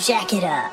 Jack it up.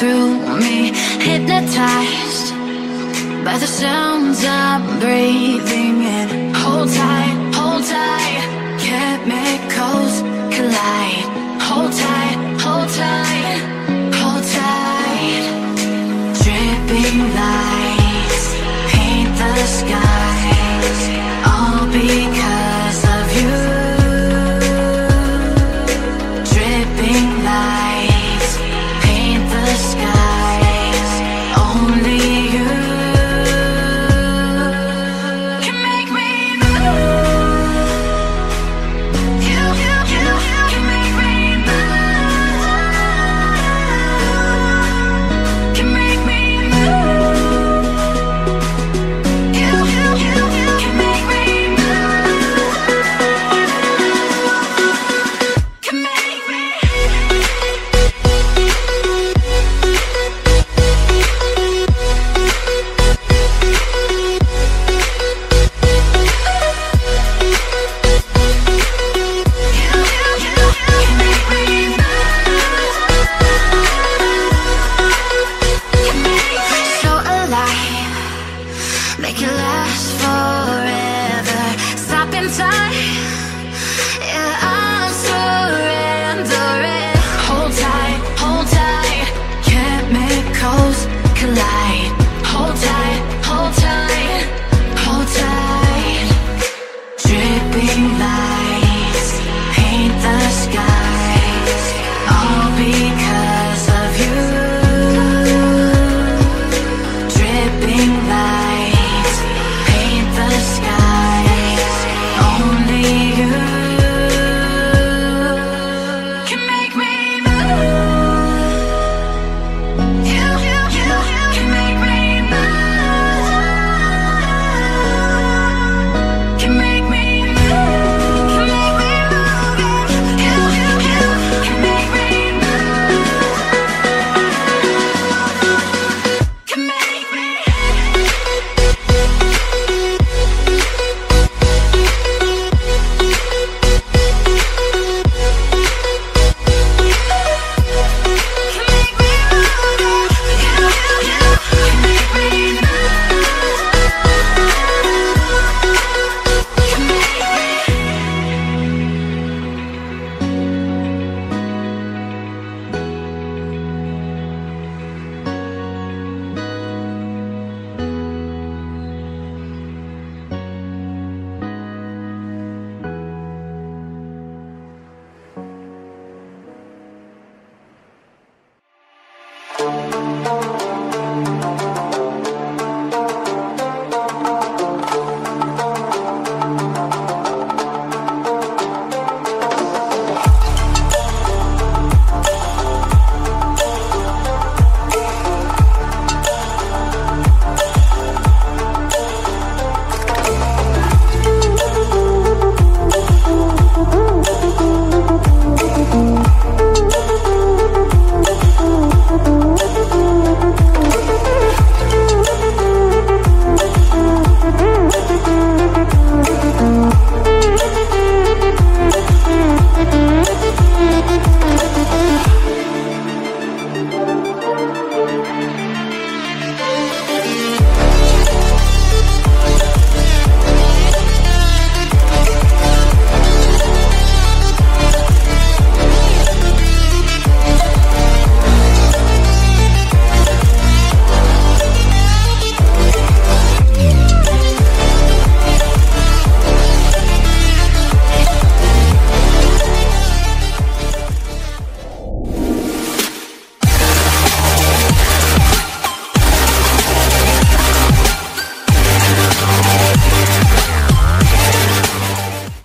through me Hypnotized by the sounds I'm breathing in. Hold tight, hold tight Chemicals collide.